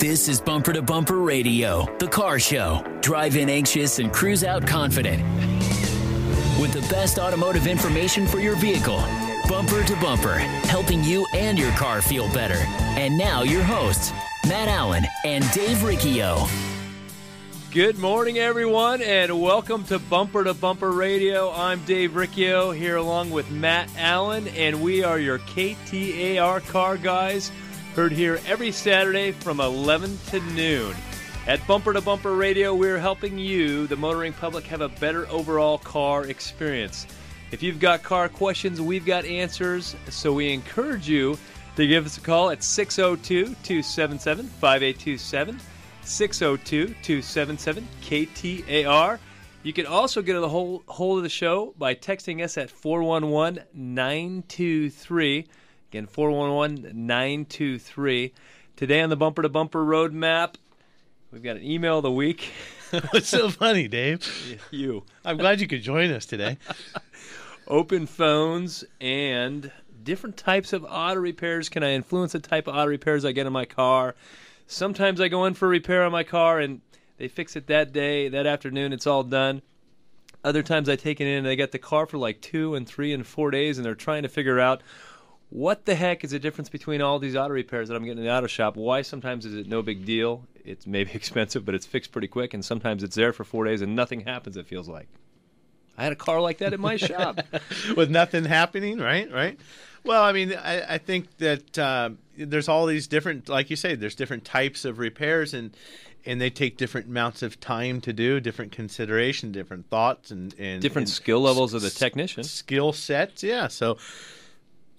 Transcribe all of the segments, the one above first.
This is Bumper to Bumper Radio, the car show. Drive in anxious and cruise out confident. With the best automotive information for your vehicle. Bumper to Bumper, helping you and your car feel better. And now, your hosts, Matt Allen and Dave Riccio. Good morning, everyone, and welcome to Bumper to Bumper Radio. I'm Dave Riccio here along with Matt Allen, and we are your KTAR car guys. Heard here every Saturday from 11 to noon. At Bumper to Bumper Radio, we're helping you, the motoring public, have a better overall car experience. If you've got car questions, we've got answers, so we encourage you to give us a call at 602 277 5827. 602 277 KTAR. You can also get a hold, hold of the show by texting us at 411 923. Again, 411 923. Today on the Bumper to Bumper Roadmap, we've got an email of the week. What's so funny, Dave? you. I'm glad you could join us today. Open phones and different types of auto repairs. Can I influence the type of auto repairs I get in my car? Sometimes I go in for a repair on my car and they fix it that day, that afternoon, it's all done. Other times I take it in and they got the car for like two and three and four days and they're trying to figure out what the heck is the difference between all these auto repairs that I'm getting in the auto shop? Why sometimes is it no big deal? It's maybe expensive, but it's fixed pretty quick, and sometimes it's there for four days and nothing happens, it feels like. I had a car like that in my shop. With nothing happening, right? Right. Well, I mean, I, I think that uh, there's all these different, like you say, there's different types of repairs, and and they take different amounts of time to do, different consideration, different thoughts, and, and Different and skill levels of the technician. skill sets. Yeah, so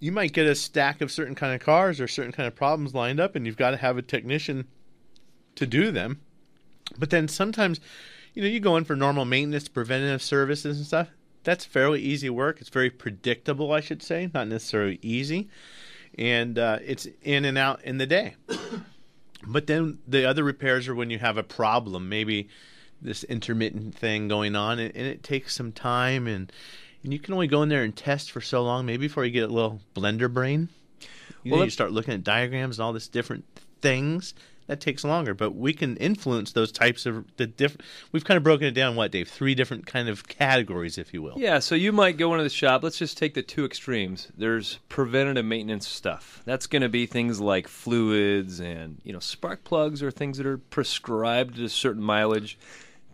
you might get a stack of certain kind of cars or certain kind of problems lined up, and you've got to have a technician to do them. But then sometimes, you know, you go in for normal maintenance, preventative services and stuff. That's fairly easy work. It's very predictable, I should say, not necessarily easy, and uh, it's in and out in the day. But then the other repairs are when you have a problem, maybe this intermittent thing going on, and, and it takes some time, and and you can only go in there and test for so long, maybe before you get a little blender brain. You, Well, you start looking at diagrams and all this different things. That takes longer, but we can influence those types of the different. We've kind of broken it down. What, Dave? Three different kind of categories, if you will. Yeah, so you might go into the shop. Let's just take the two extremes. There's preventative maintenance stuff. That's going to be things like fluids and, you know, spark plugs or things that are prescribed at a certain mileage.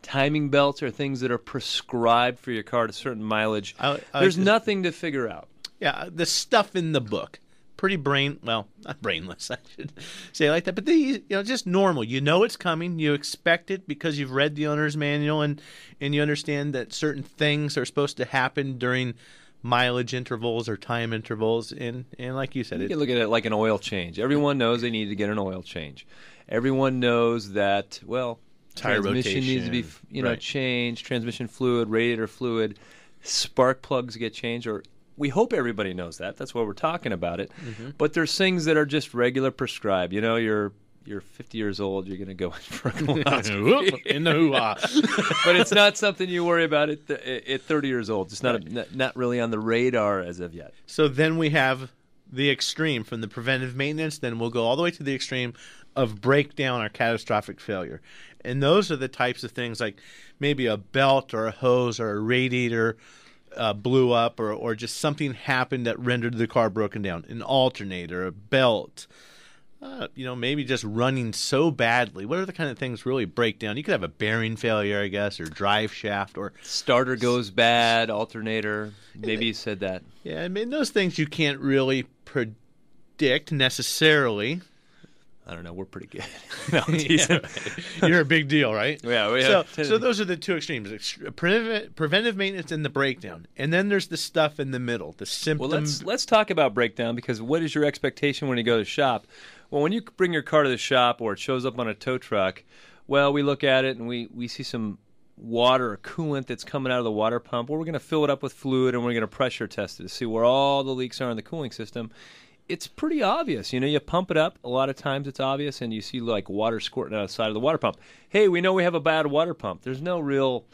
Timing belts are things that are prescribed for your car at a certain mileage. I- I There's just- nothing to figure out. Yeah, the stuff in the book. Pretty brain, well, not brainless, I should say like that, but these, you know, just normal. You know it's coming. You expect it because you've read the owner's manual and and you understand that certain things are supposed to happen during mileage intervals or time intervals. And and like you said, You can look at it like an oil change. Everyone knows they need to get an oil change. Everyone knows that, well, Tire transmission needs to be, you know, right. changed, transmission fluid, radiator fluid, spark plugs get changed or we hope everybody knows that. That's why we're talking about it. Mm-hmm. But there's things that are just regular prescribed. You know, you're you're 50 years old, you're going to go in for a colonoscopy. In the hoo-ha. but it's not something you worry about at, th- at 30 years old. It's not, a, not not really on the radar as of yet. So then we have the extreme from the preventive maintenance, then we'll go all the way to the extreme of breakdown or catastrophic failure. And those are the types of things like maybe a belt or a hose or a radiator uh, blew up or, or just something happened that rendered the car broken down. An alternator, a belt. Uh, you know, maybe just running so badly. What are the kind of things really break down? You could have a bearing failure, I guess, or drive shaft, or Starter goes bad, alternator. Maybe you said that. Yeah, I mean those things you can't really predict necessarily. I don't know. We're pretty good. no, I'm teasing. You're a big deal, right? Yeah, we So, have- so those are the two extremes: Ex- preventive, maintenance and the breakdown, and then there's the stuff in the middle, the symptom. Well, let's let's talk about breakdown because what is your expectation when you go to the shop? Well, when you bring your car to the shop or it shows up on a tow truck, well, we look at it and we we see some water or coolant that's coming out of the water pump. Well, we're going to fill it up with fluid and we're going to pressure test it to see where all the leaks are in the cooling system. It's pretty obvious. You know, you pump it up. A lot of times it's obvious, and you see like water squirting out of the side of the water pump. Hey, we know we have a bad water pump. There's no real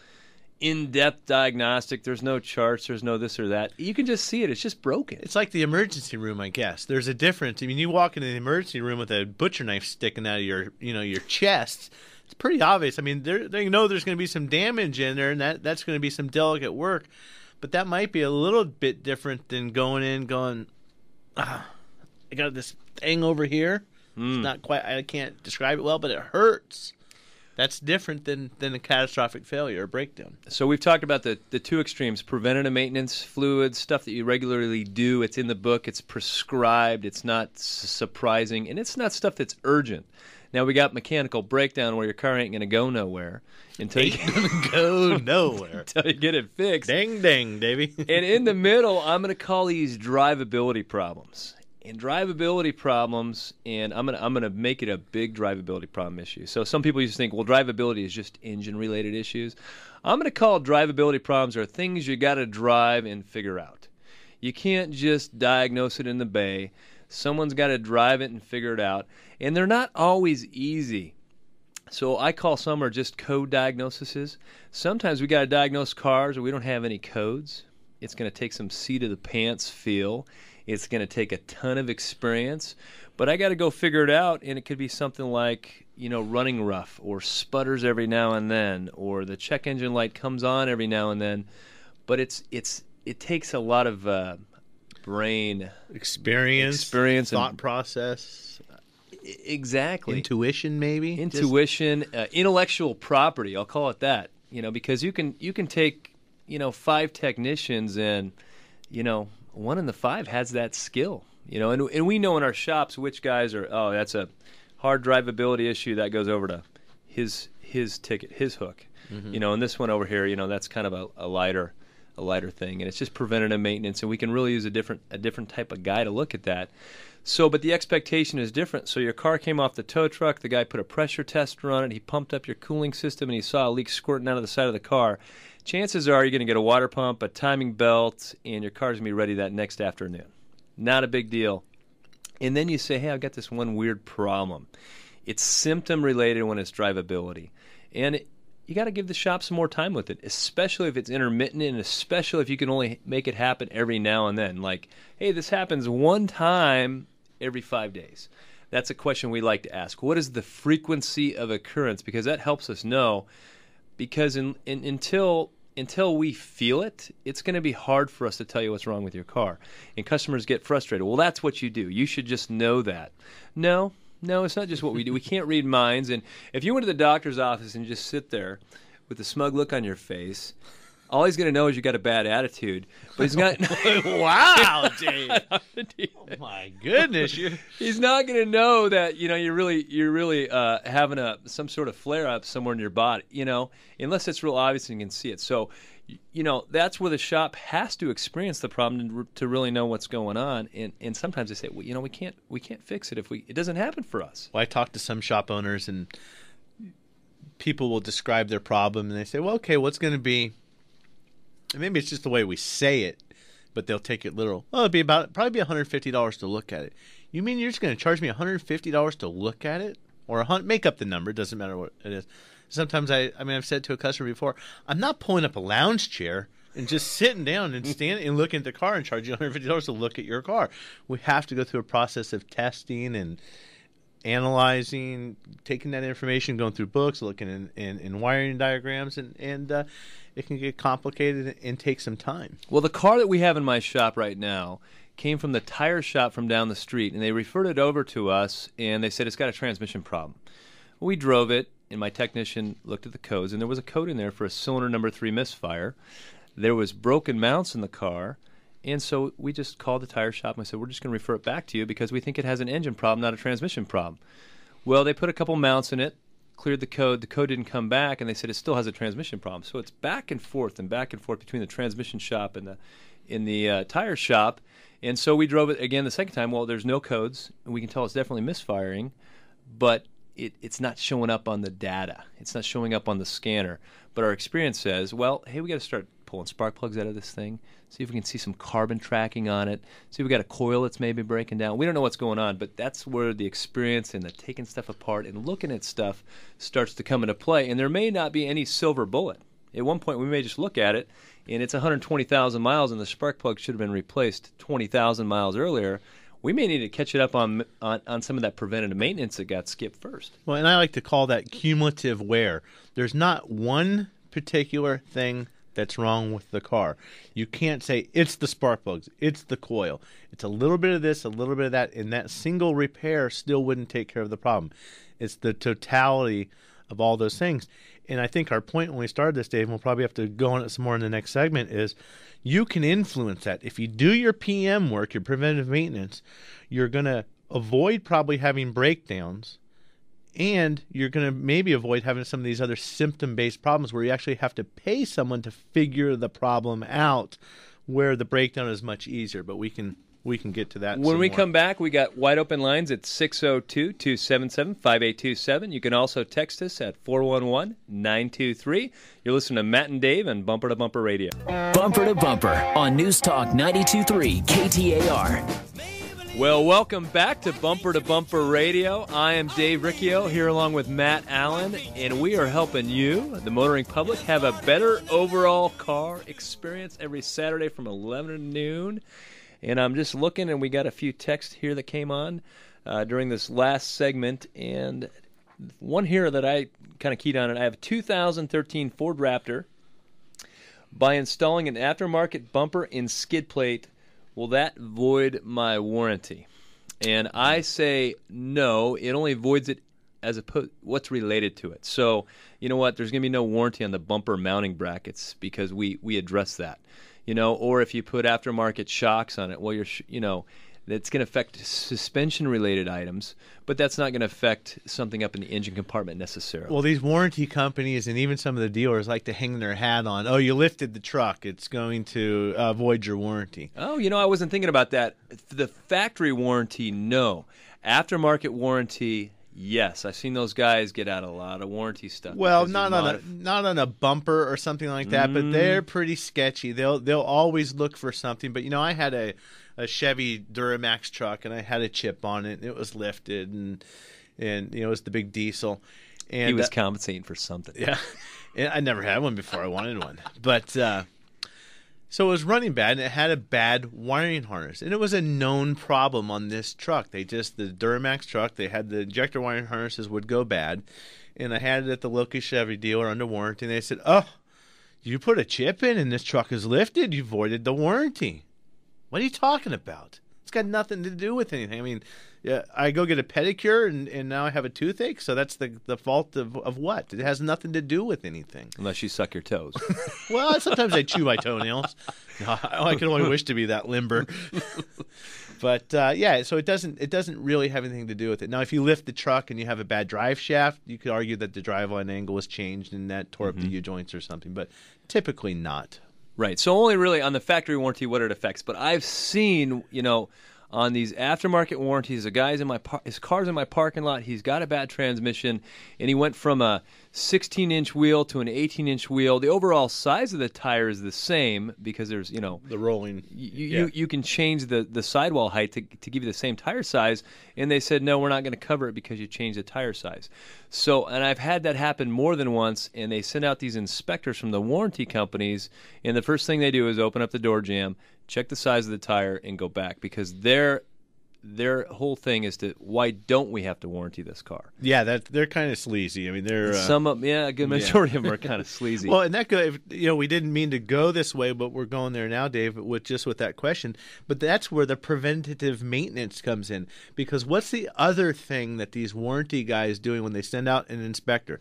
in-depth diagnostic. There's no charts. There's no this or that. You can just see it. It's just broken. It's like the emergency room, I guess. There's a difference. I mean, you walk into the emergency room with a butcher knife sticking out of your, you know, your chest. It's pretty obvious. I mean, they know there's going to be some damage in there, and that that's going to be some delicate work. But that might be a little bit different than going in, going, ah, I got this thing over here. Mm. It's not quite. I can't describe it well, but it hurts. That's different than, than a catastrophic failure or breakdown. So we've talked about the, the two extremes preventative maintenance fluids, stuff that you regularly do. It's in the book, it's prescribed, it's not surprising, and it's not stuff that's urgent. Now we got mechanical breakdown where your car ain't gonna go nowhere until ain't you gonna go nowhere until you get it fixed. Ding ding, Davy. and in the middle, I'm gonna call these drivability problems and drivability problems, and I'm gonna I'm gonna make it a big drivability problem issue. So some people used to think, well, drivability is just engine related issues. I'm gonna call drivability problems are things you got to drive and figure out. You can't just diagnose it in the bay. Someone's got to drive it and figure it out, and they're not always easy. So I call some are just code diagnoses. Sometimes we got to diagnose cars where we don't have any codes. It's going to take some seat of the pants feel it's going to take a ton of experience, but I got to go figure it out. And it could be something like, you know, running rough or sputters every now and then, or the check engine light comes on every now and then. But it's it's it takes a lot of uh, brain experience, experience, thought and, process. Exactly. Intuition, maybe. Intuition, uh, intellectual property. I'll call it that. You know, because you can you can take you know five technicians and you know one in the five has that skill. You know, and and we know in our shops which guys are. Oh, that's a hard drivability issue that goes over to his his ticket, his hook. Mm-hmm. You know, and this one over here, you know, that's kind of a, a lighter a lighter thing, and it's just preventative maintenance, and we can really use a different a different type of guy to look at that. So, but the expectation is different. So your car came off the tow truck, the guy put a pressure tester on it, he pumped up your cooling system, and he saw a leak squirting out of the side of the car chances are you're going to get a water pump, a timing belt, and your car's going to be ready that next afternoon. Not a big deal. And then you say, hey, I've got this one weird problem. It's symptom related when it's drivability. And it, you got to give the shop some more time with it, especially if it's intermittent and especially if you can only make it happen every now and then. Like, hey, this happens one time every five days. That's a question we like to ask. What is the frequency of occurrence? Because that helps us know because in, in, until until we feel it, it's going to be hard for us to tell you what's wrong with your car. And customers get frustrated. Well, that's what you do. You should just know that. No, no, it's not just what we do. We can't read minds. And if you went to the doctor's office and just sit there with a smug look on your face all he's going to know is you got a bad attitude. But he's not. wow, Dave. oh my goodness, you. He's not going to know that you know you're really you're really uh, having a some sort of flare up somewhere in your body. You know, unless it's real obvious and you can see it. So, you know, that's where the shop has to experience the problem to, to really know what's going on. And and sometimes they say, well, you know, we can't we can't fix it if we it doesn't happen for us. Well, I talked to some shop owners and people will describe their problem and they say, well, okay, what's going to be maybe it's just the way we say it, but they'll take it literal. Well, it'd be about probably be one hundred fifty dollars to look at it. You mean you're just going to charge me one hundred fifty dollars to look at it, or a hundred? Make up the number. It doesn't matter what it is. Sometimes I, I mean, I've said to a customer before, I'm not pulling up a lounge chair and just sitting down and standing and looking at the car and charging you $150 to look at your car. We have to go through a process of testing and analyzing, taking that information, going through books, looking in, in, in wiring diagrams, and and uh, it can get complicated and take some time. Well, the car that we have in my shop right now came from the tire shop from down the street, and they referred it over to us, and they said it's got a transmission problem. We drove it, and my technician looked at the codes, and there was a code in there for a cylinder number three misfire. There was broken mounts in the car, and so we just called the tire shop and I said, we're just going to refer it back to you because we think it has an engine problem, not a transmission problem. Well, they put a couple mounts in it, cleared the code. The code didn't come back, and they said it still has a transmission problem. So it's back and forth and back and forth between the transmission shop and the in the uh, tire shop. And so we drove it again the second time. Well, there's no codes, and we can tell it's definitely misfiring, but it, it's not showing up on the data. It's not showing up on the scanner. But our experience says, well, hey, we got to start pulling spark plugs out of this thing, see if we can see some carbon tracking on it, see if we got a coil that's maybe breaking down. We don't know what's going on, but that's where the experience and the taking stuff apart and looking at stuff starts to come into play. And there may not be any silver bullet. at one point we may just look at it and it's 120,000 miles and the spark plug should have been replaced 20,000 miles earlier. We may need to catch it up on, on on some of that preventative maintenance that got skipped first. Well, and I like to call that cumulative wear. There's not one particular thing that's wrong with the car. You can't say it's the spark plugs, it's the coil. It's a little bit of this, a little bit of that, and that single repair still wouldn't take care of the problem. It's the totality of all those things. And I think our point when we started this, Dave, and we'll probably have to go on it some more in the next segment, is you can influence that. If you do your PM work, your preventive maintenance, you're going to avoid probably having breakdowns and you're going to maybe avoid having some of these other symptom based problems where you actually have to pay someone to figure the problem out where the breakdown is much easier but we can we can get to that when we more. come back we got wide open lines at 602-277-5827 you can also text us at 411-923 you're listening to matt and dave and bumper to bumper radio Bumper to bumper on News Talk 92.3 KTAR. Well, welcome back to Bumper to Bumper Radio. I am Dave Riccio here along with Matt Allen, and we are helping you, the motoring public, have a better overall car experience every Saturday from 11 to noon. And I'm just looking, and we got a few texts here that came on uh, during this last segment, and one here that I kind of keyed on it. I have a 2013 Ford Raptor. By installing an aftermarket bumper and skid plate will that void my warranty? And I say no. It only voids it as opposed what's related to it. So you know what? There's going to be no warranty on the bumper mounting brackets because we we address that. You know, or if you put aftermarket shocks on it, well, you're you know that's going to affect suspension related items, but that's not going to affect something up in the engine compartment necessarily. well these warranty companies and even some of the dealers like to hang their hat on oh you lifted the truck it's going to uh, void your warranty Oh, you know, I wasn't thinking about that. The factory warranty, no. Aftermarket warranty, yes. I've seen those guys get out a lot of warranty stuff. Well, not on a not on a bumper or something like that, but they're pretty sketchy. They'll they'll always look for something. But you know, I had a a Chevy Duramax truck, and I had a chip on it, and it was lifted, and and you know, it was the big diesel. And he was uh, compensating for something. yeah, and I never had one before. I wanted one, but uh, so it was running bad, and it had a bad wiring harness, and it was a known problem on this truck. They just the Duramax truck, they had the injector wiring harnesses would go bad, and I had it at the local Chevy dealer under warranty, and they said, "Oh, you put a chip in, and this truck is lifted. You voided the warranty. What are you talking about? It's got nothing to do with anything. I mean." Yeah, I go get a pedicure and, and now I have a toothache. So that's the the fault of, of what? It has nothing to do with anything. Unless you suck your toes. Well, sometimes I chew my toenails. I can only wish to be that limber. but uh, yeah, so it doesn't it doesn't really have anything to do with it. Now, if you lift the truck and you have a bad drive shaft, you could argue that the driveline angle was changed and that tore up the U joints or something. But typically not. Right. So only really on the factory warranty what it affects. But I've seen, you know, on these aftermarket warranties, a guy's in my par- his car's in my parking lot. He's got a bad transmission, and he went from a 16 inch wheel to an 18 inch wheel. The overall size of the tire is the same because there's, you know, The rolling. you, Yeah. you you can change the the sidewall height to to give you the same tire size and they said no we're not going to cover it because you changed the tire size so and i've had that happen more than once and they send out these inspectors from the warranty companies and the first thing they do is open up the door jamb check the size of the tire and go back because their their whole thing is to why don't we have to warranty this car Yeah, that they're kind of sleazy. I mean, they're uh, some of yeah a good majority of them are kind of sleazy Well, and that go, if, you know, we didn't mean to go this way, but we're going there now, Dave, with just with that question. But that's where the preventative maintenance comes in, because what's the other thing that these warranty guys doing when they send out an inspector?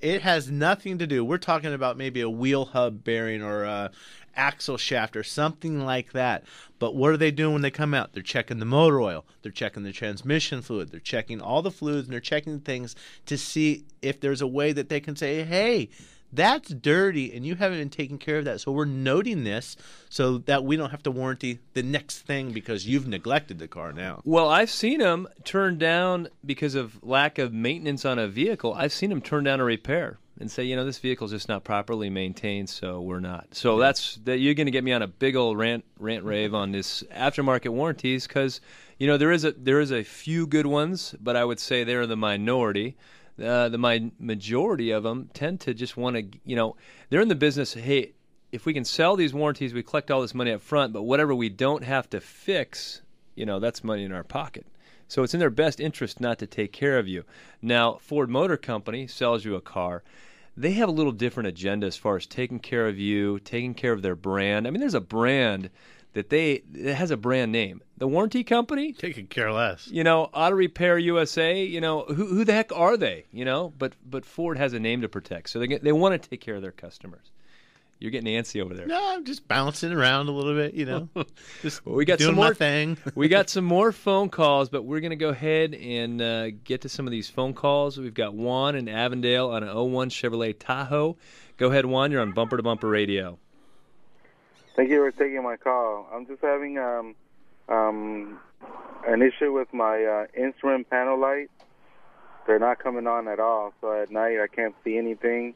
It has nothing to do. We're talking about maybe a wheel hub bearing or a axle shaft or something like that. But what are they doing when they come out? They're checking the motor oil, they're checking the transmission fluid, they're checking all the fluids, and they're checking things to see if there's a way that they can say, hey, that's dirty and you haven't been taking care of that. So we're noting this so that we don't have to warranty the next thing because you've neglected the car now. Well, I've seen them turned down because of lack of maintenance on a vehicle. I've seen them turn down a repair and say, you know, this vehicle's just not properly maintained, so we're not. So that's that. You're going to get me on a big old rant, rant rave on this aftermarket warranties because, you know, there is a there is a few good ones, but I would say they're the minority. uh, the my majority of them tend to just want to, you know, they're in the business. Hey, if we can sell these warranties, we collect all this money up front, but whatever we don't have to fix, you know, that's money in our pocket. So it's in their best interest not to take care of you. Now, Ford Motor Company sells you a car. They have a little different agenda as far as taking care of you, taking care of their brand. I mean, there's a brand that they it has a brand name. The warranty company, Taking care less. you know, Auto Repair USA, you know, who who the heck are they? You know, but but Ford has a name to protect, so they get, they want to take care of their customers. You're getting antsy over there. No, I'm just bouncing around a little bit, you know. just Well, we got doing some my more thing. we got some more phone calls, but we're going to go ahead and uh, get to some of these phone calls. We've got Juan in Avondale on an 01 Chevrolet Tahoe. Go ahead, Juan. You're on Bumper to Bumper Radio. Thank you for taking my call. I'm just having um, um, an issue with my uh, instrument panel light. They're not coming on at all. So at night I can't see anything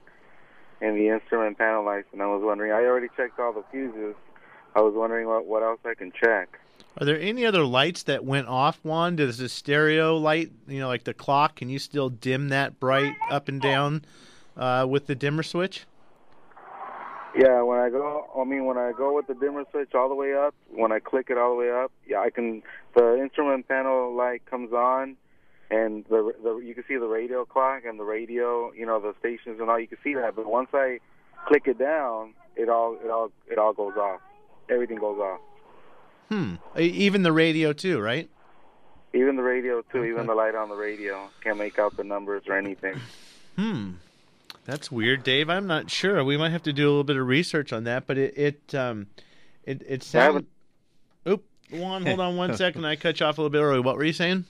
in the instrument panel lights, and I was wondering. I already checked all the fuses. I was wondering what what else I can check. Are there any other lights that went off, Juan? Does the stereo light, you know, like the clock, can you still dim that bright up and down uh, with the dimmer switch? Yeah, when I go, I mean, when I go with the dimmer switch all the way up, when I click it all the way up, yeah, I can. The instrument panel light comes on, and the the you can see the radio clock and the radio, you know, the stations and all. You can see that, but once I click it down, it all it all it all goes off. Everything goes off. Hmm. Even the radio too, right? Even the radio too. Even the light on the radio can't make out the numbers or anything. Hmm. That's weird, Dave. I'm not sure. We might have to do a little bit of research on that, but it it um it it sounds. Oop, Juan, hold on one second. I cut you off a little bit early. What were you saying?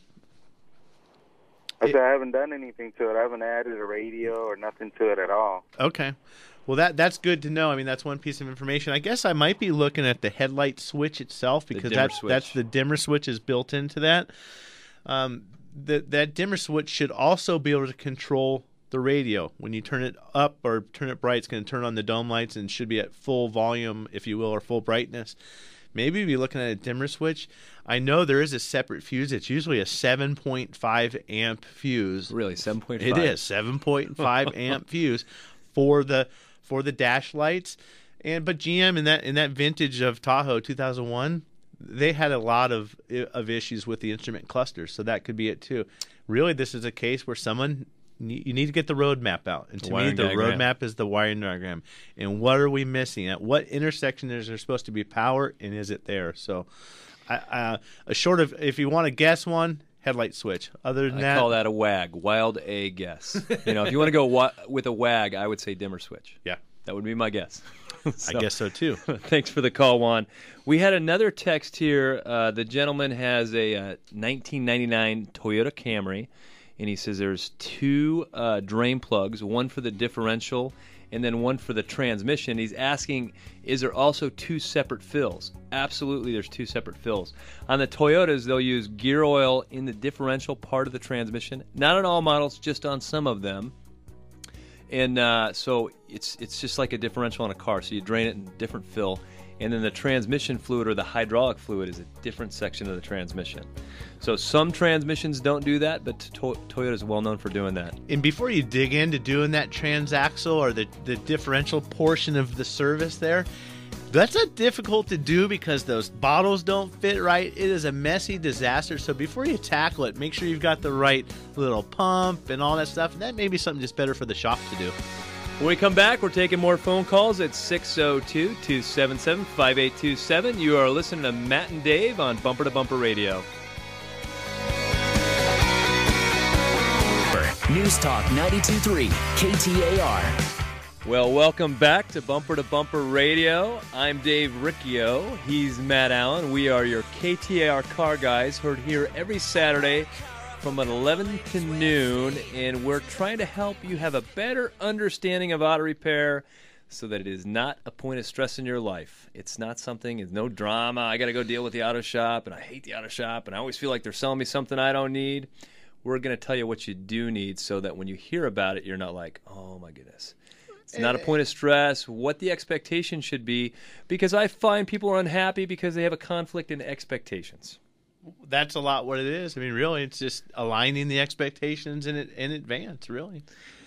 I said I haven't done anything to it. I haven't added a radio or nothing to it at all. Okay. Well, that that's good to know. I mean, that's one piece of information. I guess I might be looking at the headlight switch itself because that's that's the dimmer switch is built into that. Um, that that dimmer switch should also be able to control the radio. When you turn it up or turn it bright, it's going to turn on the dome lights and should be at full volume, if you will, or full brightness. Maybe be looking at a dimmer switch. I know there is a separate fuse. It's usually a 7.5 amp fuse. Really, 7.5. It is 7.5 amp fuse for the for the dash lights. And but GM in that in that vintage of Tahoe 2001, they had a lot of of issues with the instrument clusters, so that could be it too. Really, this is a case where someone you need to get the roadmap out, and to me, the diagram. roadmap is the wiring diagram. And what are we missing? At what intersection is there supposed to be power, and is it there? So, I, uh, a short of if you want to guess one, headlight switch. Other than I that, call that a wag, wild a guess. you know, if you want to go wa- with a wag, I would say dimmer switch. yeah, That would be my guess. I guess so too. Thanks for the call, Juan. We had another text here. Uh, the gentleman has a uh, 1999 Toyota Camry, and he says there's two uh, drain plugs, one for the differential and then one for the transmission. He's asking, is there also two separate fills? Absolutely, there's two separate fills. On the Toyotas, they'll use gear oil in the differential part of the transmission. Not on all models, just on some of them and uh, so it's it's just like a differential on a car. So you drain it in different fill, and then the transmission fluid or the hydraulic fluid is a different section of the transmission. So some transmissions don't do that, but to- Toyota is well known for doing that. And before you dig into doing that transaxle or the, the differential portion of the service there, that's a difficult to do because those bottles don't fit right. It is a messy disaster. So before you tackle it, make sure you've got the right little pump and all that stuff. And that may be something just better for the shop to do. When we come back, we're taking more phone calls at 602 277 5827. You are listening to Matt and Dave on Bumper to Bumper Radio. News Talk 92.3 KTAR. Well, welcome back to Bumper to Bumper Radio. I'm Dave Riccio. He's Matt Allen. We are your KTAR car guys, heard here every Saturday from 11 to noon, and we're trying to help you have a better understanding of auto repair so that it is not a point of stress in your life. It's not something, it's no drama. I got to go deal with the auto shop, and I hate the auto shop, and I always feel like they're selling me something I don't need. We're going to tell you what you do need so that when you hear about it, you're not like, oh my goodness. It's not a point of stress, what the expectation should be, because I find people are unhappy because they have a conflict in expectations. That's a lot what it is. I mean, really, it's just aligning the expectations in it in advance. Really.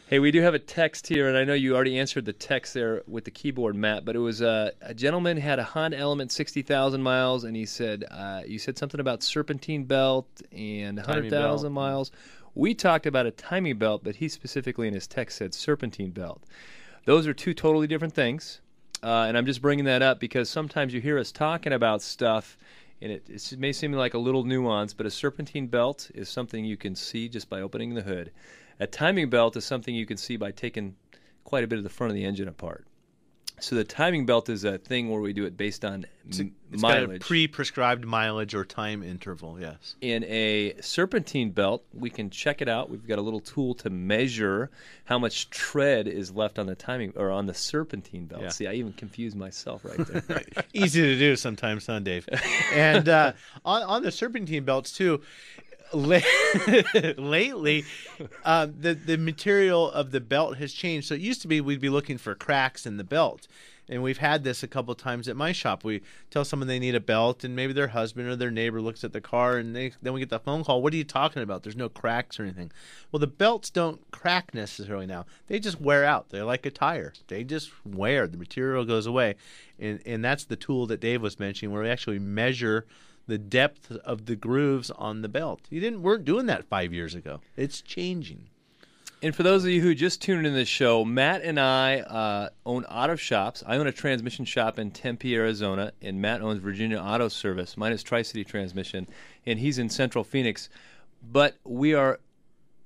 Hey, we do have a text here, and I know you already answered the text there with the keyboard, Matt. But it was uh, a gentleman had a Honda Element sixty thousand miles, and he said uh, you said something about serpentine belt and hundred thousand miles. We talked about a timing belt, but he specifically in his text said serpentine belt. Those are two totally different things, uh, and I'm just bringing that up because sometimes you hear us talking about stuff and it, it, may seem like a little nuance, but a serpentine belt is something you can see just by opening the hood. A timing belt is something you can see by taking quite a bit of the front of the engine apart. So the timing belt is a thing where we do it based on it's a, it's mileage. got a pre-prescribed mileage or time interval. Yes. In a serpentine belt, we can check it out. We've got a little tool to measure how much tread is left on the timing or on the serpentine belt. Yeah. See, I even confused myself right there. Easy to do sometimes, huh, Dave? and uh, on on the serpentine belts too, lately, uh, the the material of the belt has changed. So it used to be we'd be looking for cracks in the belt, and we've had this a couple times at my shop. We tell someone they need a belt, and maybe their husband or their neighbor looks at the car, and they, then we get the phone call. What are you talking about? There's no cracks or anything. Well, the belts don't crack necessarily now. They just wear out. They're like a tire. They just wear. The material goes away, and and that's the tool that Dave was mentioning, where we actually measure the depth of the grooves on the belt. You didn't weren't doing that five years ago. It's changing. And for those of you who just tuned in this show, Matt and I uh, own auto shops. I own a transmission shop in Tempe, Arizona, and Matt owns Virginia Auto Service. Mine is Tri City Transmission, and he's in Central Phoenix. But we are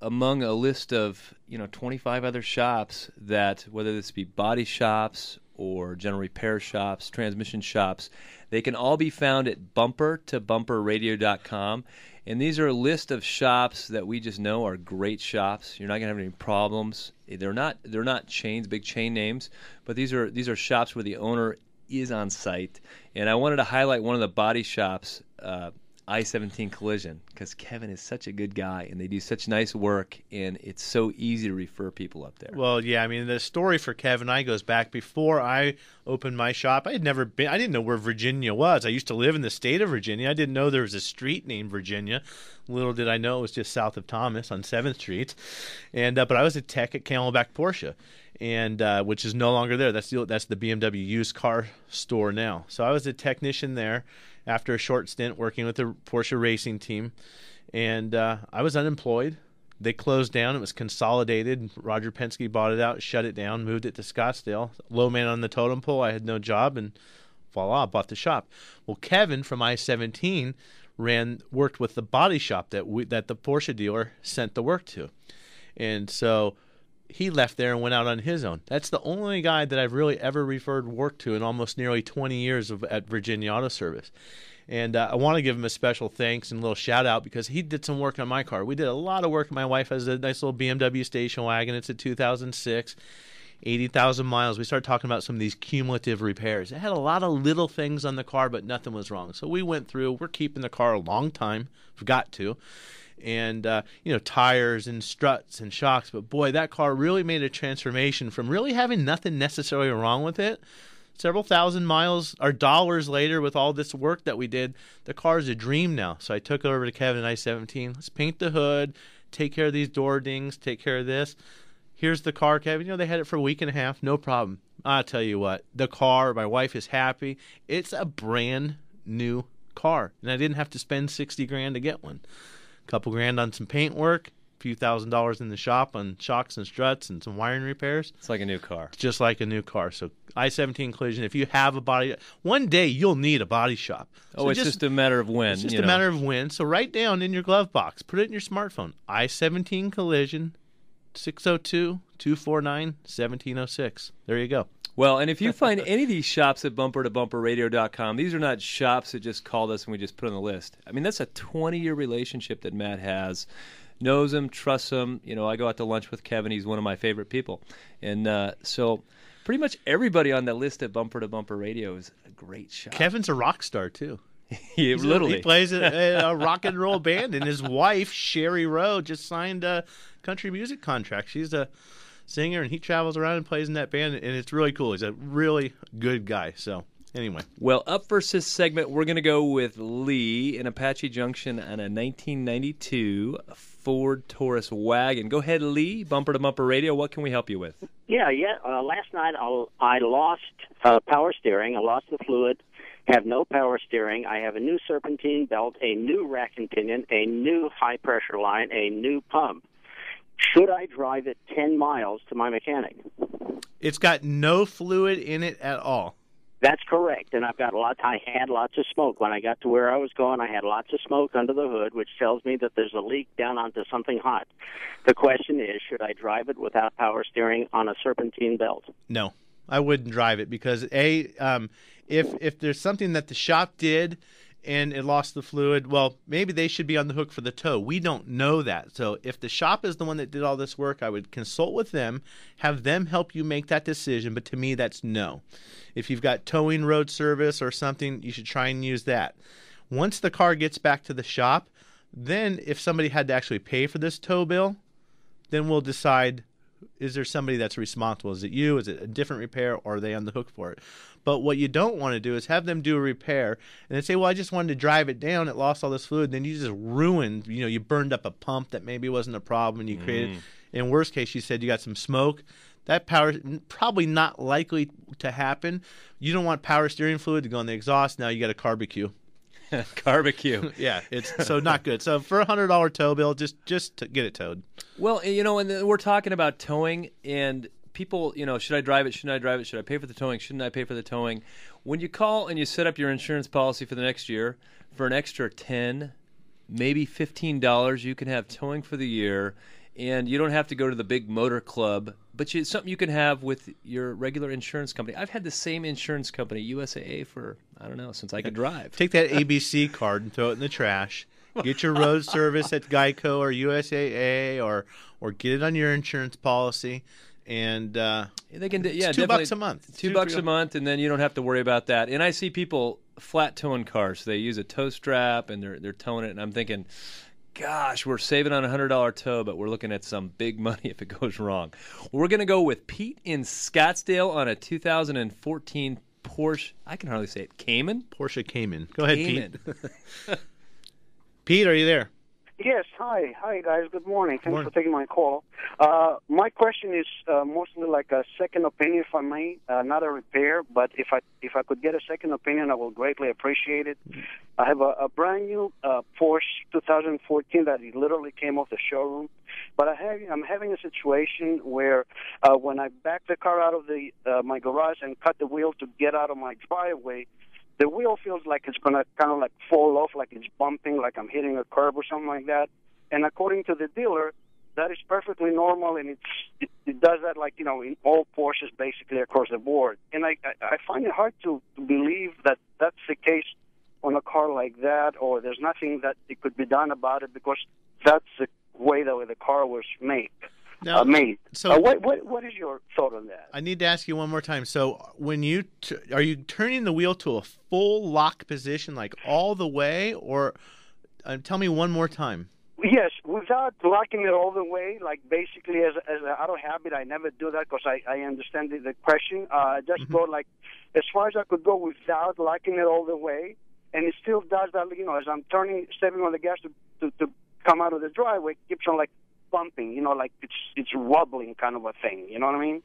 among a list of you know 25 other shops that, whether this be body shops or general repair shops, transmission shops. They can all be found at bumpertobumperradio.com. And these are a list of shops that we just know are great shops. You're not going to have any problems. They're not they're not chains, big chain names, but these are these are shops where the owner is on site. And I wanted to highlight one of the body shops uh, I 17 Collision because Kevin is such a good guy and they do such nice work and it's so easy to refer people up there. Well, yeah, I mean, the story for Kevin I goes back before I opened my shop. I had never been, I didn't know where Virginia was. I used to live in the state of Virginia. I didn't know there was a street named Virginia. Little did I know it was just south of Thomas on 7th Street. And, uh, but I was a tech at Camelback Porsche and uh, which is no longer there. That's the that's the BMW used car store now. So I was a technician there after a short stint working with the Porsche racing team, and uh, I was unemployed. They closed down. It was consolidated. Roger Penske bought it out, shut it down, moved it to Scottsdale. Low man on the totem pole. I had no job, and voila, bought the shop. Well, Kevin from I-17 ran worked with the body shop that we, that the Porsche dealer sent the work to, and so he left there and went out on his own. That's the only guy that I've really ever referred work to in almost nearly 20 years of, at Virginia Auto Service. And uh, I want to give him a special thanks and a little shout out because he did some work on my car. We did a lot of work. My wife has a nice little BMW station wagon. It's a 2006, 80,000 miles. We started talking about some of these cumulative repairs. It had a lot of little things on the car, but nothing was wrong. So we went through. We're keeping the car a long time. Forgot to and uh, you know tires and struts and shocks. But boy, that car really made a transformation from really having nothing necessarily wrong with it. Several thousand miles or dollars later, with all this work that we did, the car is a dream now. So I took it over to Kevin I 17. Let's paint the hood, take care of these door dings, take care of this. Here's the car, Kevin. You know, they had it for a week and a half, no problem. I'll tell you what, the car, my wife is happy. It's a brand new car, and I didn't have to spend 60 grand to get one A couple grand on some paint work, a few thousand dollars in the shop on shocks and struts and some wiring repairs. It's like a new car. It's just like a new car. So I-17 collision. If you have a body, one day you'll need a body shop. Oh, so oh, it's just, just, a matter of when. It's just a know. matter of when. So write down in your glove box. Put it in your smartphone. I-17 collision, 602-249-1706. There you go. Well, and if you find any of these shops at bumper to bumperradio.com, these are not shops that just called us and we just put on the list. I mean, that's a 20 year relationship that Matt has. Knows him, trusts him. You know, I go out to lunch with Kevin. He's one of my favorite people. And uh, so pretty much everybody on that list at Bumper to Bumper Radio is a great shop. Kevin's a rock star, too. he literally. he plays a, a rock and roll band, and his wife, Sherry Rowe, just signed a country music contract. She's a singer, and he travels around and plays in that band, and it's really cool. He's a really good guy. So anyway, Well, up first this segment, we're going to go with Lee in Apache Junction on a 1992 Ford Taurus wagon. Go ahead, Lee. Bumper to bumper radio. What can we help you with? Yeah, yeah. Uh, last night I, I lost uh, power steering. I lost the fluid. I have no power steering. I have a new serpentine belt, a new rack and pinion, a new high pressure line, a new pump. Should I drive it 10 miles to my mechanic? it's got no fluid in it at all. That's correct. And I've got lots. I had lots of smoke when I got to where I was going. I had lots of smoke under the hood, which tells me that there's a leak down onto something hot. The question is, should I drive it without power steering on a serpentine belt? No, I wouldn't drive it because a um, if if there's something that the shop did and it lost the fluid, well, maybe they should be on the hook for the tow. We don't know that. So if the shop is the one that did all this work, I would consult with them, have them help you make that decision. But to me, that's no. If you've got towing road service or something, you should try and use that. Once the car gets back to the shop, then if somebody had to actually pay for this tow bill, then we'll decide is there somebody that's responsible? Is it you? Is it a different repair or are they on the hook for it? But what you don't want to do is have them do a repair and then say, Well, I just wanted to drive it down, it lost all this fluid, then you just ruined, you know, you burned up a pump that maybe wasn't a problem and you created mm. in worst case you said you got some smoke. That power probably not likely to happen. You don't want power steering fluid to go in the exhaust. Now you got a barbecue. Barbecue. Yeah, it's so not good. So for a hundred dollar tow bill, just just to get it towed. Well, you know, and then we're talking about towing and people, you know, should I drive it? Shouldn't I drive it? Should I pay for the towing? Shouldn't I pay for the towing? When you call and you set up your insurance policy for the next year for an extra 10, maybe $15, you can have towing for the year and you don't have to go to the big motor club, but you, it's something you can have with your regular insurance company. I've had the same insurance company, USAA, for I don't know since I could drive. Take that ABC card and throw it in the trash. Get your road service at Geico or USAA or or get it on your insurance policy. And uh, They can, yeah, two bucks a month. Two, Two, bucks a month, and then you don't have to worry about that. And I see people flat towing cars. They use a tow strap and they're they're towing it, and I'm thinking, gosh, we're saving on a hundred dollar tow, but we're looking at some big money if it goes wrong. We're gonna go with Pete in Scottsdale on a 2014 Porsche. I can hardly say it. Cayman. Porsche Cayman. Go ahead, Cayman. Pete. Pete, are you there? Yes, hi, hi guys. Good morning. Thanks Morning. for taking my call. Uh, my question is uh, mostly like a second opinion, if I may, uh, not a repair. But if I if I could get a second opinion, I will greatly appreciate it. I have a, a brand new uh, Porsche 2014 that it literally came off the showroom. But I have, I'm having a situation where uh, when I back the car out of the uh, my garage and cut the wheel to get out of my driveway, the wheel feels like it's going to kind of like fall off, like it's bumping, like I'm hitting a curb or something like that. And according to the dealer, that is perfectly normal, and it's it, it does that like you know in all Porsches basically across the board. And I I find it hard to, to believe that that's the case on a car like that, or there's nothing that it could be done about it because that's the way the way the car was made. Now, made. so- uh, what what what is your thought on that? I need to ask you one more time. So, when you t- are you turning the wheel to a full lock position, like all the way, or uh, tell me one more time? Yes, without locking it all the way, like basically as as an auto habit, I never do that because I I understand the, the question. Uh, I just go like as far as I could go without locking it all the way, and it still does that. You know, as I'm turning, stepping on the gas to to, to come out of the driveway, it keeps on like bumping. You know, like it's it's wobbling kind of a thing. You know what I mean?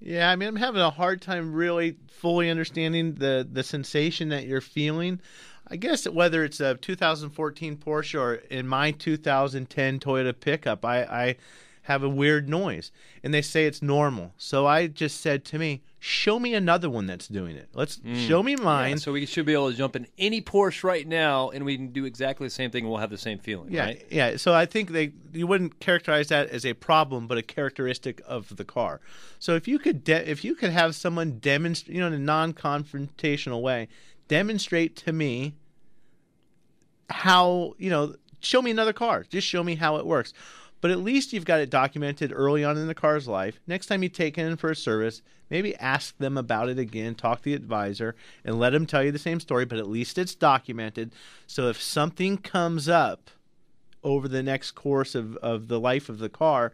Yeah, I mean, I'm having a hard time really fully understanding the the sensation that you're feeling. I guess whether it's a 2014 Porsche or in my 2010 Toyota pickup, I, I have a weird noise, and they say it's normal. So I just said to me, "Show me another one that's doing it. Let's mm. show me mine." Yeah, so we should be able to jump in any Porsche right now, and we can do exactly the same thing. and We'll have the same feeling. Yeah, right? yeah. So I think they you wouldn't characterize that as a problem, but a characteristic of the car. So if you could de- if you could have someone demonstrate, you know, in a non-confrontational way, demonstrate to me how you know, show me another car. Just show me how it works. But at least you've got it documented early on in the car's life. Next time you take it in for a service, maybe ask them about it again, talk to the advisor, and let them tell you the same story, but at least it's documented. So if something comes up over the next course of, of the life of the car,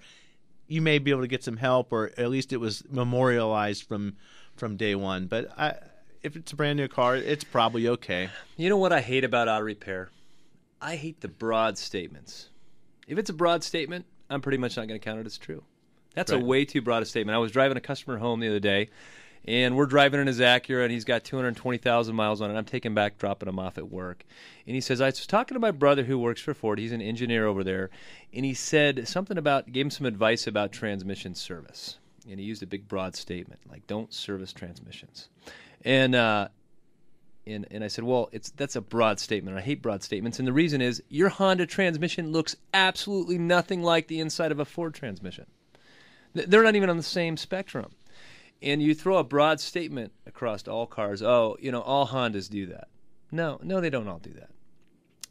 you may be able to get some help, or at least it was memorialized from from day one. But I, if it's a brand new car, it's probably okay. You know what I hate about auto repair? I hate the broad statements. If it's a broad statement, I'm pretty much not going to count it as true. That's a way too broad a statement. I was driving a customer home the other day, and we're driving in his Acura, and he's got 220,000 miles on it. I'm taking back, dropping him off at work. And he says, I was talking to my brother who works for Ford. He's an engineer over there. And he said something about, gave him some advice about transmission service. And he used a big, broad statement, like, don't service transmissions. And, uh, and, and I said, well, it's that's a broad statement. I hate broad statements, and the reason is your Honda transmission looks absolutely nothing like the inside of a Ford transmission. They're not even on the same spectrum. And you throw a broad statement across all cars. Oh, you know, all Hondas do that. No, no, they don't all do that.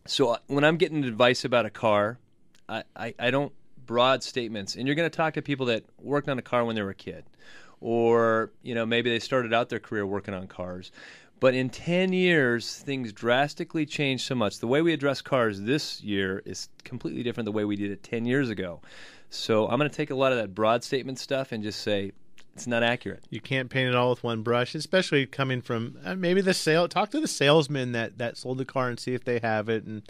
So uh, when I'm getting advice about a car, I, I, I don't broad statements. And you're going to talk to people that worked on a car when they were a kid, or you know maybe they started out their career working on cars. But in 10 years, things drastically changed so much. The way we address cars this year is completely different than the way we did it 10 years ago. So I'm going to take a lot of that broad statement stuff and just say it's not accurate. You can't paint it all with one brush, especially coming from uh, maybe the sale. Talk to the salesman that that sold the car and see if they have it, and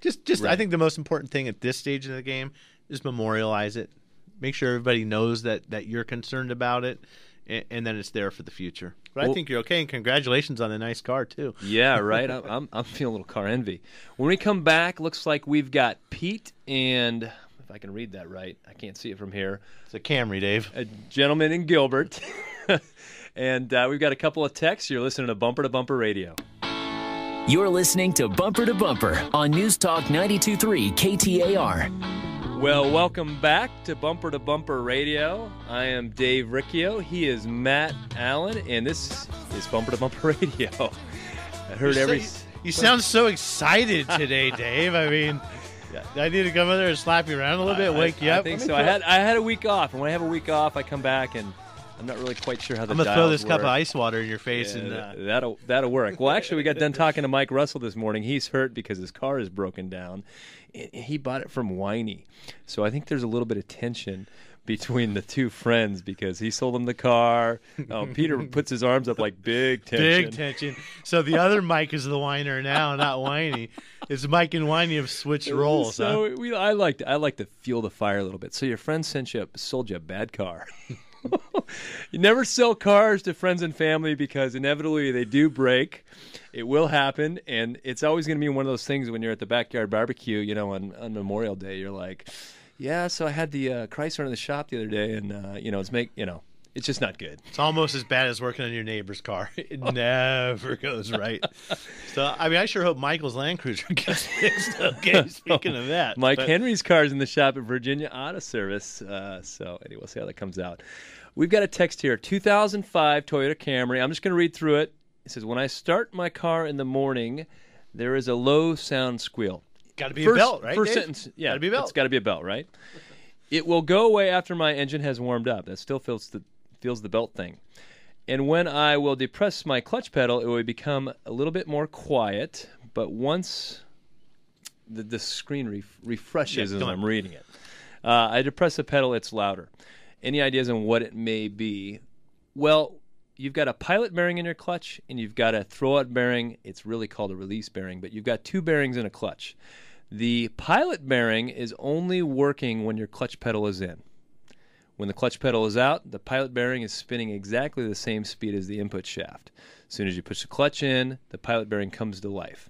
just just I think the most important thing at this stage of the game is memorialize it. Make sure everybody knows that that you're concerned about it, and, and then it's there for the future. But I think you're okay, and congratulations on the nice car too. Yeah, right. I'm, I'm I'm feeling a little car envy. When we come back, looks like we've got Pete and if I can read that right, I can't see it from here. It's a Camry, Dave. A gentleman in Gilbert, and uh, we've got a couple of texts. You're listening to Bumper to Bumper Radio. You're listening to Bumper to Bumper on News Talk 92.3 KTAR. Well, welcome back to Bumper to Bumper Radio. I am Dave Riccio. He is Matt Allen, and this is Bumper to Bumper Radio. I heard every. You sound so excited today, Dave. I mean, yeah. I need to come in there and slap you around a little bit, I- wake you I up. think so. I had I had a week off, and when I have a week off, I come back and I'm not really quite sure how the I'm gonna throw this cup of ice water in your face, Yeah, and uh, that- that'll that'll work. Well, actually, we got done talking to Mike Russell this morning. He's hurt because his car is broken down. He bought it from Whiny, so I think there's a little bit of tension between the two friends because he sold him the car. Oh, Peter puts his arms up like big tension. big tension. So the other Mike is the whiner now, not whiny. It's Mike and whiny have switched roles? So huh? we, I like to, I like to fuel the fire a little bit. So your friend sent you sold you a bad car. you never sell cars to friends and family because inevitably they do break. It will happen, and it's always going to be one of those things when you're at the backyard barbecue. You know, on, on Memorial Day, you're like, "Yeah, so I had the uh, Chrysler in the shop the other day, and uh, you know, it's make you know, it's just not good." It's almost as bad as working on your neighbor's car. It never goes right. So I mean, I sure hope Michael's Land Cruiser gets fixed. Okay, speaking of that, Mike But- Henry's car's in the shop at Virginia Auto Service. Uh, so anyway, we'll see how that comes out. We've got a text here 2005 Toyota Camry. I'm just going to read through it. It says, When I start my car in the morning, there is a low sound squeal. Got to be first, a belt, right? First Dave? sentence. Yeah. Gotta be a belt. It's got to be a belt, right? It will go away after my engine has warmed up. That still feels the, feels the belt thing. And when I will depress my clutch pedal, it will become a little bit more quiet. But once the, the screen ref- refreshes Yeah, as. I'm reading it, uh, I depress the pedal, it's louder. Any ideas on what it may be? Well, you've got a pilot bearing in your clutch and you've got a throwout bearing. It's really called a release bearing, but you've got two bearings in a clutch. The pilot bearing is only working when your clutch pedal is in. When the clutch pedal is out, the pilot bearing is spinning exactly the same speed as the input shaft. As soon as you push the clutch in, the pilot bearing comes to life.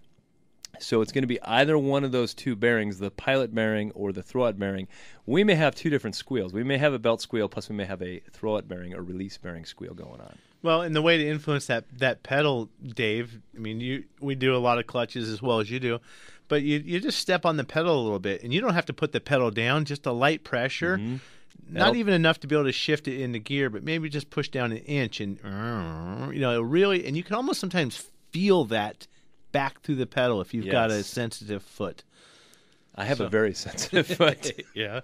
So it's going to be either one of those two bearings, the pilot bearing or the throwout bearing. We may have two different squeals. We may have a belt squeal, plus we may have a throwout bearing or release bearing squeal going on. Well, and the way to influence that that pedal, Dave. I mean, you we do a lot of clutches as well as you do, but you you just step on the pedal a little bit, and you don't have to put the pedal down. Just a light pressure, Mm-hmm. That'll- even enough to be able to shift it into gear, but maybe just push down an inch, and uh, you know, it really, and you can almost sometimes feel that back through the pedal if you've got a sensitive foot. I have a very sensitive foot. yeah.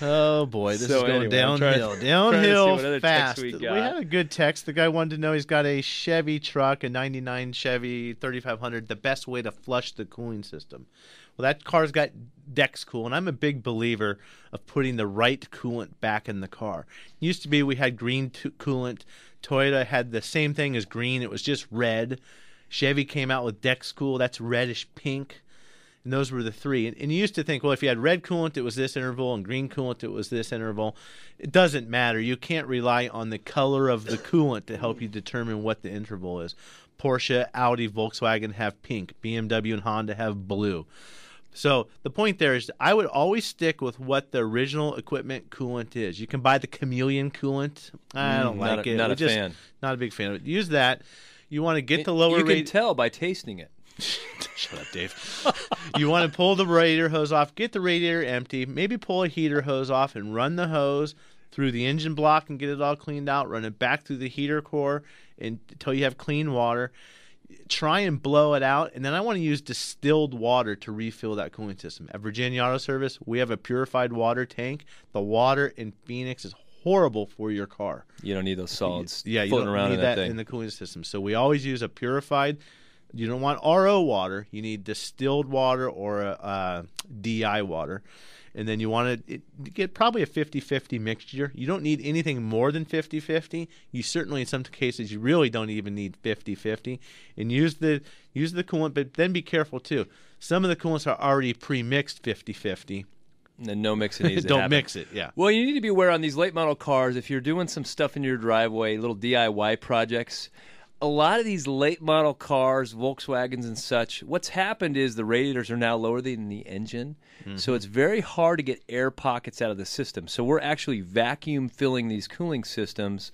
Oh boy, this So is going anyway, I'm trying- downhill, trying to downhill fast. text we We, had a good text. The guy wanted to know he's got a Chevy truck, a '99 Chevy 3500. The best way to flush the cooling system. Well, that car's got Dex Cool, and I'm a big believer of putting the right coolant back in the car. used to be we had green t- coolant. Toyota had the same thing as green. It was just red. Chevy came out with Dex Cool. That's reddish pink. And those were the three. And, and, you used to think, well, if you had red coolant, it was this interval, and green coolant, it was this interval. It doesn't matter. You can't rely on the color of the coolant to help you determine what the interval is. Porsche, Audi, Volkswagen have pink. BMW and Honda have blue. So the point there is, I would always stick with what the original equipment coolant is. You can buy the chameleon coolant. I don't Mm, like not a- it. not We a just- fan. Not a big fan of it. Use that. You want to get the lower You can rate- tell by tasting it. Shut up, Dave. you want to pull the radiator hose off, get the radiator empty, maybe pull a heater hose off and run the hose through the engine block and get it all cleaned out. Run it back through the heater core until you have clean water. Try and blow it out, and then I want to use distilled water to refill that cooling system. At Virginia Auto Service, we have a purified water tank. The water in Phoenix is horrible for your car. You don't need those solids Yeah, you floating don't around need in that, that in the cooling system. So we always use a purified. You don't want RO water. You need distilled water or a, uh, DI water. And then you want to get probably a 50-50 mixture. You don't need anything more than 50-50. You certainly in some cases you really don't even need 50-50. And use the use the coolant, but then be careful too. Some of the coolants are already pre-mixed 50-50. and no mixing needs don't happen. mix it. Yeah. Well, you need to be aware on these late model cars if you're doing some stuff in your driveway, little DIY projects. A lot of these late model cars, Volkswagens and such, what's happened is the radiators are now lower than the engine. So it's very hard to get air pockets out of the system. So we're actually vacuum filling these cooling systems.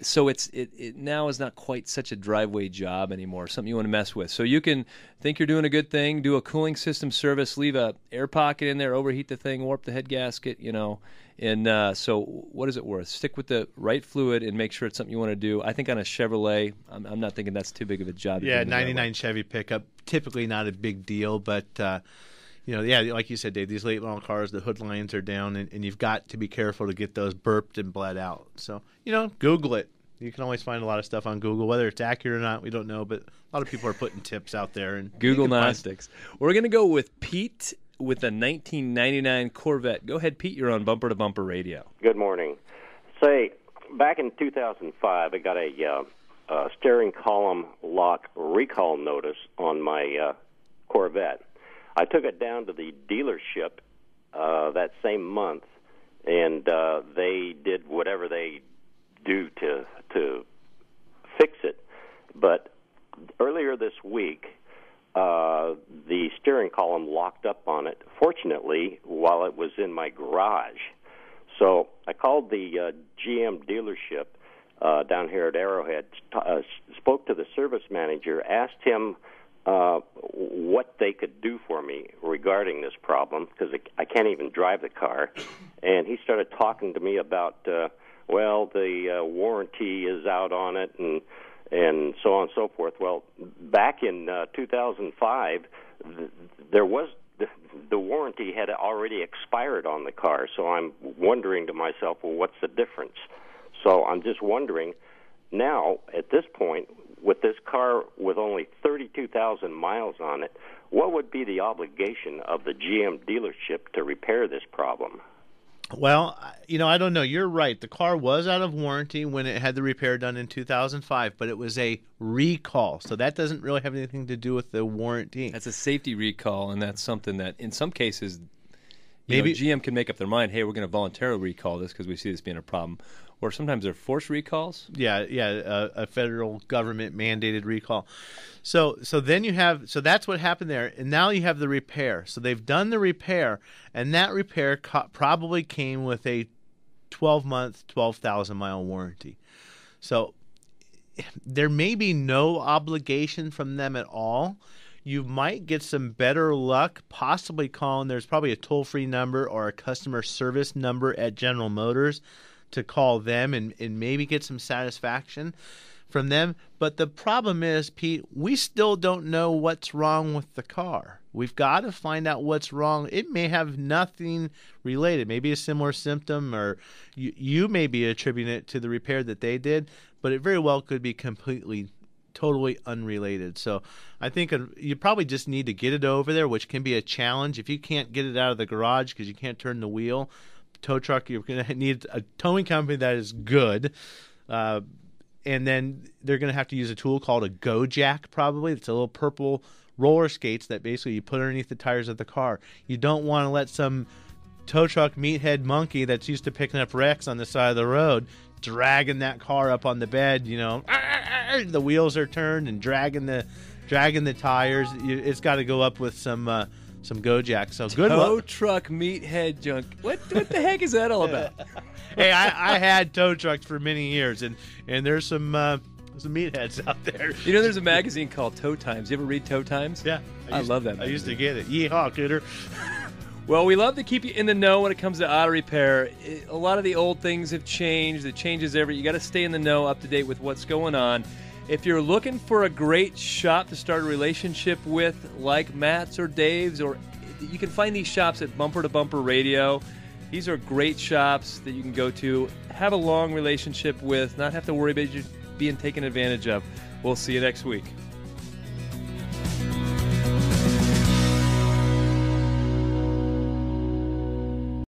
So it's it, it now is not quite such a driveway job anymore. Something you want to mess with. So you can think you're doing a good thing, do a cooling system service, leave a air pocket in there, overheat the thing, warp the head gasket, you know, and uh, so, what is it worth? Stick with the right fluid and make sure it's something you want to do. I think on a Chevrolet, I'm, I'm not thinking that's too big of a job. Yeah, in the driveway. 99 Chevy pickup, typically not a big deal, but uh, you know, yeah, like you said, Dave, these late model cars, the hood lines are down, and, and you've got to be careful to get those burped and bled out. So, you know, Google it. You can always find a lot of stuff on Google, whether it's accurate or not, we don't know, but a lot of people are putting tips out there. And Google you can find- Gnostics. We're going to go with Pete with a 1999 Corvette. Go ahead, Pete. You're on Bumper to Bumper Radio. Good morning. Say, back in 2005, I got a uh, uh, steering column lock recall notice on my uh, Corvette. I took it down to the dealership uh, that same month, and uh, they did whatever they do to to fix it. But earlier this week, uh, the steering column locked up on it. Fortunately, while it was in my garage. So I called the uh, GM dealership uh, down here at Arrowhead, t- uh, spoke to the service manager, asked him uh, what they could do for me regarding this problem because I, can't even drive the car. And he started talking to me about, uh, well, the uh, warranty is out on it and and so on and so forth. Well, back in uh, 2005, th- there was the, the warranty had already expired on the car. So I'm wondering to myself, well, what's the difference? So I'm just wondering now at this point with this car with only 32,000 miles on it, what would be the obligation of the GM dealership to repair this problem? Well, you know, I don't know. You're right. The car was out of warranty when it had the repair done in 2005, but it was a recall. So that doesn't really have anything to do with the warranty. That's a safety recall, and that's something that, in some cases, you Maybe- know, GM can make up their mind. Hey, we're going to voluntarily recall this because we see this being a problem. Or sometimes they're forced recalls. Yeah, yeah, a, a federal government mandated recall. So, so then you have, so that's what happened there, and now you have the repair. So they've done the repair, and that repair co- probably came with a 12 month, 12,000 mile warranty. So there may be no obligation from them at all. You might get some better luck possibly calling. There's probably a toll free number or a customer service number at General Motors to call them and, and maybe get some satisfaction from them. But the problem is, Pete, we still don't know what's wrong with the car. We've got to find out what's wrong. It may have nothing related, maybe a similar symptom, or you, you may be attributing it to the repair that they did, but it very well could be completely totally unrelated. So I think you probably just need to get it over there, which can be a challenge if you can't get it out of the garage because you can't turn the wheel. Tow truck, you're going to need a towing company that is good. Uh, and then they're going to have to use a tool called a Go Jack, probably. It's a little purple roller skates that basically you put underneath the tires of the car. You don't want to let some tow truck meathead monkey that's used to picking up wrecks on the side of the road dragging that car up on the bed. You know, the wheels are turned and dragging the dragging the tires. It's got to go up with some. Uh, some go jack. So good tow luck. truck meathead junk. What what the heck is that all about? hey, I, I, had tow trucks for many years, and and there's some uh, some meatheads out there. You know, there's a magazine called Tow Times. You ever read Tow Times? Yeah, I, I love that. Magazine. I used to get it. Yeehaw, Cooter. Well, we love to keep you in the know when it comes to auto repair. A lot of the old things have changed. It changes every. You got to stay in the know, up to date with what's going on. If you're looking for a great shop to start a relationship with, like Matt's or Dave's, or you can find these shops at Bumper to Bumper Radio. These are great shops that you can go to, have a long relationship with, not have to worry about you being taken advantage of. We'll see you next week.